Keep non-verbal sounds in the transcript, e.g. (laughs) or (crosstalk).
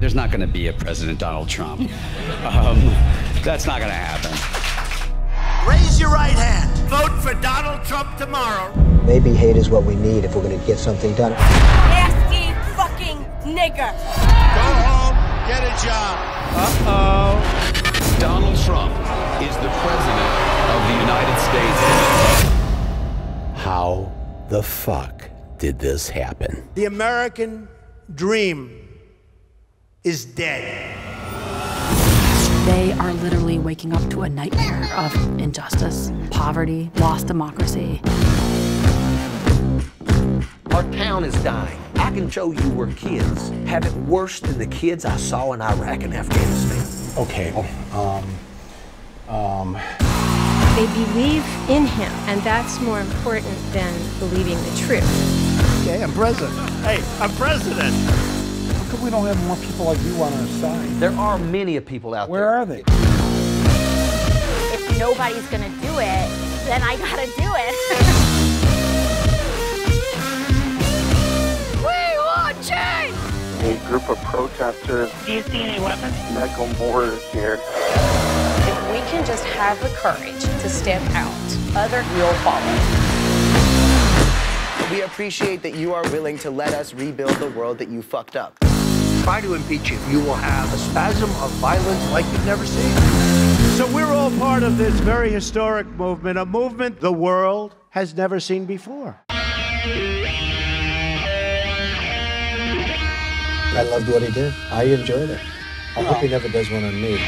There's not going to be a President Donald Trump. (laughs) Um, that's not going to happen. Raise your right hand. Vote for Donald Trump tomorrow. Maybe hate is what we need if we're going to get something done. Nasty fucking nigger. Go home, get a job. Uh-oh. Donald Trump is the President of the United States. How the fuck did this happen? The American dream is dead. They are literally waking up to a nightmare of injustice, poverty, lost democracy. Our town is dying. I can show you where kids have it worse than the kids I saw in Iraq and Afghanistan. Okay, um, um, They believe in him, and that's more important than believing the truth. Okay, I'm president. Hey, I'm president. How come we don't have more people like you on our side? There are many people out Where there. Where are they? If nobody's gonna do it, then I gotta do it. (laughs) we want change! a group of protesters. Do you see any weapons? Michael Moore is here. If we can just have the courage to step out, other will follow. We appreciate that you are willing to let us rebuild the world that you fucked up. Try to impeach him. You will have a spasm of violence like you've never seen. So we're all part of this very historic movement, a movement the world has never seen before. I loved what he did. I enjoyed it. I hope he never does one on me.